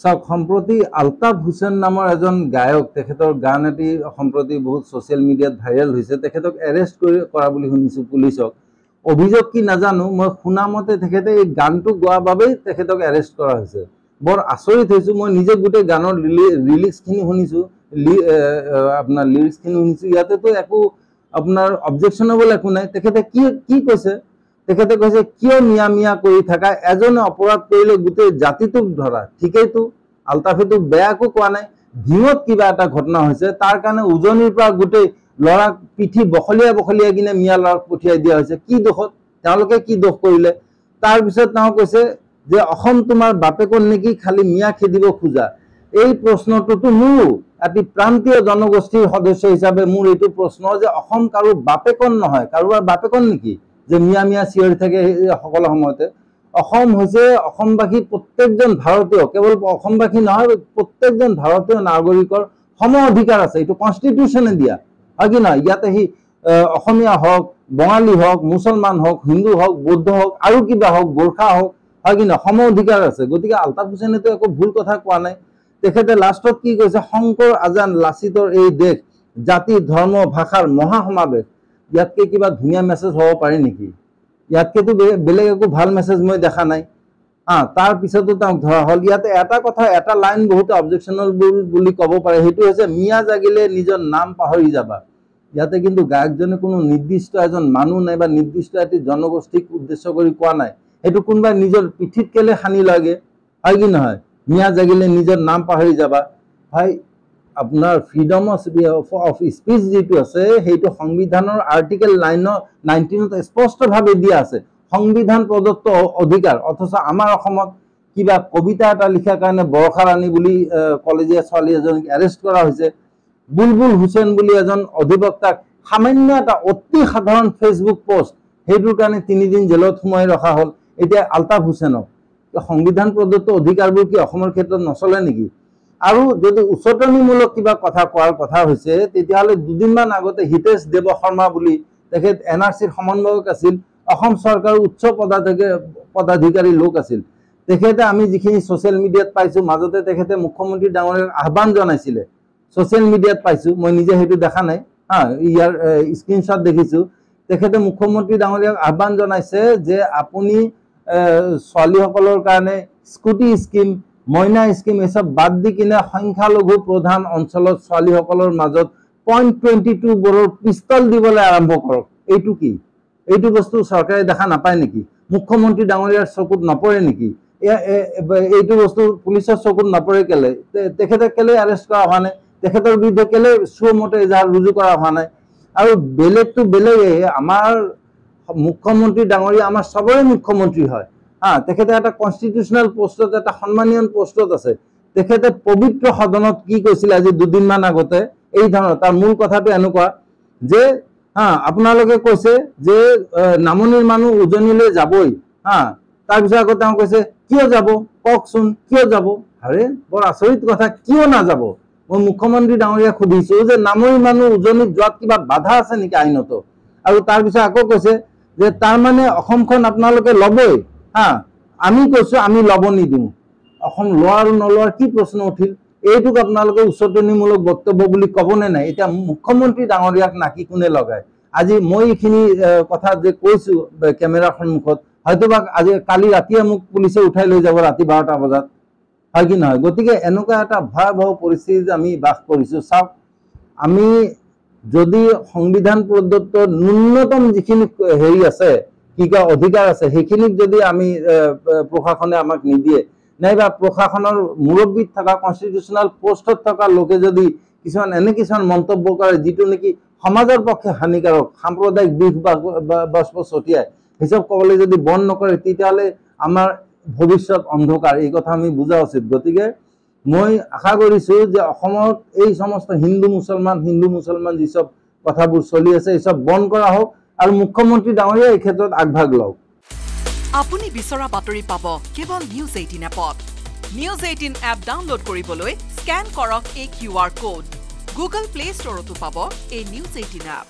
চাওক সম্প্ৰতি আলতাফ হুছেইন নামৰ এজন গায়ক তেখেতৰ গান এটি সম্প্ৰতি বহুত ছ'চিয়েল মিডিয়াত ভাইৰেল হৈছে তেখেতক এৰেষ্ট কৰি কৰা বুলি শুনিছোঁ পুলিচক। অভিযোগ কি নাজানো মই শুনা মতে তেখেতে এই গানটো গোৱাৰ বাবেই তেখেতক এৰেষ্ট কৰা হৈছে। বৰ আচৰিত হৈছোঁ মই নিজে গোটেই গানৰ ৰিলিক্সখিনি শুনিছোঁ আপোনাৰ লিৰিক্সখিনি শুনিছোঁ ইয়াতেতো একো আপোনাৰ অবজেকশ্যনেবল একো নাই তেখেতে কি কি কৈছে? তেখেতে কৈছে কিয় মিয়া মিয়া কৰি থকা? এজনে অপৰাধ কৰিলে গোটেই জাতিটোক ধৰা। ঠিকেইতো আলতাফেতো বেয়াকো কোৱা নাই। ধিঙত কিবা এটা ঘটনা হৈছে তাৰ কাৰণে উজনিৰ পৰা গোটেই ল'ৰাক পিঠি বখলিয়াই বখলিয়াই কিনে মিয়া ল'ৰাক পঠিয়াই দিয়া হৈছে। কি দোষত তেওঁলোকে কি দোষ কৰিলে? তাৰপিছত তেওঁ কৈছে যে অসম তোমাৰ বাপেকৰ নেকি খালি মিয়া খেদিব খোজা? এই প্ৰশ্নটোতো মোৰো এটি প্ৰান্তীয় জনগোষ্ঠীৰ সদস্য হিচাপে মোৰ এইটো প্ৰশ্ন যে অসম কাৰো বাপেকন নহয় কাৰোবাৰ বাপেকন নেকি? যে মিয়া মিয়া চিঞৰি থাকে সকলো সময়তে। অসম হৈছে অসমবাসী প্ৰত্যেকজন ভাৰতীয় কেৱল অসমবাসী নহয় প্ৰত্যেকজন ভাৰতীয় নাগৰিকৰ সম অধিকাৰ আছে। এইটো কনষ্টিটিউশ্যনে দিয়া হয় কি নহয়? ইয়াতে সি অসমীয়া হওক বঙালী হওক মুছলমান হওক হিন্দু হওক বৌদ্ধ হওক আৰু কিবা হওক গোৰ্খা হওক হয় কি নহয়? সম অধিকাৰ আছে। গতিকে আলতাফ হুছেইনেতো একো ভুল কথা কোৱা নাই। তেখেতে লাষ্টত কি কৈছে? শংকৰ আজান লাচিতৰ এই দেশ জাতি ধৰ্ম ভাষাৰ মহাসমাৱেশ। ইয়াতকে কিবা ধুনীয়া মেছেজ হ'ব পাৰে নেকি? ইয়াতকেতো বেলেগ একো ভাল মেছেজ মই দেখা নাই। হা তাৰপিছতো তেওঁক ধৰা হ'ল। ইয়াতে এটা কথা এটা লাইন বহুতে অবজেকশ্যনেল বুলি ক'ব পাৰে। সেইটো হৈছে মিয়া জাগিলে নিজৰ নাম পাহৰি যাবা। ইয়াতে কিন্তু গায়কজনে কোনো নিৰ্দিষ্ট এজন মানুহ নাই বা নিৰ্দিষ্ট এটি জনগোষ্ঠীক উদ্দেশ্য কৰি কোৱা নাই। সেইটো কোনোবাই নিজৰ পিঠিত কেলে সানি লাগে হয় কি নহয়? মিয়া জাগিলে নিজৰ নাম পাহৰি যাবা। ভাই আপোনাৰ ফ্ৰীডম অফ স্পীচ যিটো আছে সেইটো সংবিধানৰ আৰ্টিকেল নাইনৰ নাইনটিনত স্পষ্টভাৱে দিয়া আছে। সংবিধান প্ৰদত্ত অধিকাৰ অথচ আমাৰ অসমত কিবা কবিতা এটা লিখাৰ কাৰণে বৰষা ৰাণী বুলি কলেজীয়া ছোৱালী এজনীক এৰেষ্ট কৰা হৈছে। বুলবুল হুছেইন বুলি এজন অধিবক্তাক সামান্য এটা অতি সাধাৰণ ফেচবুক পোষ্ট সেইটোৰ কাৰণে তিনিদিন জেলত সোমাই ৰখা হ'ল। এতিয়া আলতাফ হুছেইনক। সংবিধান প্ৰদত্ত অধিকাৰবোৰ কি অসমৰ ক্ষেত্ৰত নচলে নেকি? আৰু যদি উচতনিমূলক কিবা কথা কোৱাৰ কথা হৈছে তেতিয়াহ'লে দুদিনমান আগতে হিতেশ দেৱ শৰ্মা বুলি তেখেত এন আৰ চিৰ সমন্বয়ক আছিল অসম চৰকাৰৰ উচ্চ পদাধিকাৰী লোক আছিল। তেখেতে আমি যিখিনি ছ'চিয়েল মিডিয়াত পাইছোঁ মাজতে তেখেতে মুখ্যমন্ত্ৰী ডাঙৰীয়াক আহ্বান জনাইছিলে। ছ'চিয়েল মিডিয়াত পাইছোঁ মই নিজে সেইটো দেখা নাই। হা ইয়াৰ স্ক্ৰীনশ্বট দেখিছোঁ। তেখেতে মুখ্যমন্ত্ৰী ডাঙৰীয়াক আহ্বান জনাইছে যে আপুনি ছোৱালীসকলৰ কাৰণে স্কুটি স্কিম মইনা স্কিম এইচব বাদ দি কিনে সংখ্যালঘু প্ৰধান অঞ্চলত ছোৱালীসকলৰ মাজত পইণ্ট টুৱেণ্টি টু বৰৰ পিষ্টল দিবলৈ আৰম্ভ কৰক। এইটো কি? এইটো বস্তু চৰকাৰে দেখা নাপায় নেকি? মুখ্যমন্ত্ৰী ডাঙৰীয়াৰ চকুত নপৰে নেকি? এইটো বস্তু পুলিচৰ চকুত নপৰে কেলে? তেখেতে কেলে এৰেষ্ট কৰা হোৱা নাই? বিৰুদ্ধে কেলে চুমতে এজাহাৰ ৰুজু কৰা হোৱা নাই? আৰু বেলেগটো বেলেগেই আমাৰ মুখ্যমন্ত্ৰী ডাঙৰীয়া আমাৰ চবৰে মুখ্যমন্ত্ৰী হয়। হা তেখেতে এটা কনষ্টিটিউচনেল পোষ্টত এটা সন্মানীয় পোষ্টত আছে। তেখেতে পবিত্ৰ সদনত কি কৈছিলে আজি দুদিনমান আগতে এই ধৰণৰ তাৰ মূল কথাটো এনেকুৱা যে হা আপোনালোকে কৈছে যে নামনিৰ মানুহ উজনিলৈ যাবই। হা তাৰপিছত আকৌ তেওঁ কৈছে কিয় যাব? কওকচোন কিয় যাব? আৰে বৰ আচৰিত কথা কিয় নাযাব? মই মুখ্যমন্ত্ৰী ডাঙৰীয়াক সুধিছো যে নামনিৰ মানুহ উজনিত যোৱাত কিবা বাধা আছে নেকি আইনত? আৰু তাৰপিছত আকৌ কৈছে যে তাৰমানে অসমখন আপোনালোকে ল'বই। হা আমি কৈছোঁ আমি ল'ব নিদিওঁ। অসম লোৱা আৰু নলোৱাৰ কি প্ৰশ্ন উঠিল? এইটোক আপোনালোকে উচতনিমূলক বক্তব্য বুলি ক'বনে নাই? এতিয়া মুখ্যমন্ত্ৰী ডাঙৰীয়াক নাকি কোনে লগায়? আজি মই এইখিনি কথা যে কৈছোঁ কেমেৰাৰ সন্মুখত হয়তোবা আজি কালি ৰাতিয়ে মোক পুলিচে উঠাই লৈ যাব ৰাতি বাৰটা বজাত। হয় কি নহয়? গতিকে এনেকুৱা এটা ভয়াৱহ পৰিস্থিতিত আমি বাস কৰিছোঁ। চাওক আমি যদি সংবিধান প্ৰদত্ত ন্যূনতম যিখিনি হেৰি আছে কি কয় অধিকাৰ আছে? সেইখিনিক যদি আমি প্ৰশাসনে আমাক নিদিয়ে নাইবা প্ৰশাসনৰ মুৰব্বীত থকা কনষ্টিটিউচনেল পোষ্টত থকা লোকে যদি কিছুমান এনে কিছুমান মন্তব্য কৰে যিটো নেকি সমাজৰ পক্ষে হানিকাৰক সাম্প্ৰদায়িক বিষ বাষ্প ছটিয়াই সেইচব ক'বলৈ যদি বন্ধ নকৰে তেতিয়াহ'লে আমাৰ ভৱিষ্যত অন্ধকাৰ এই কথা আমি বুজা উচিত। গতিকে মই আশা কৰিছোঁ যে অসমত এই সমস্ত হিন্দু মুছলমান হিন্দু মুছলমান যিচব কথাবোৰ চলি আছে এইচব বন্ধ কৰা হওক। আৰু মুখ্যমন্ত্ৰী ডাঙৰীয়া এই ক্ষেত্ৰত আগভাগ লওক। আপুনি বিচৰা বাতৰি পাব কেৱল নিউজ এইটিন এপত। নিউজ এইটিন এপ ডাউনলোড কৰিবলৈ স্কেন কৰক এই Q R code Google play ষ্টৰতো পাব এই নিউজ এইটিন এপ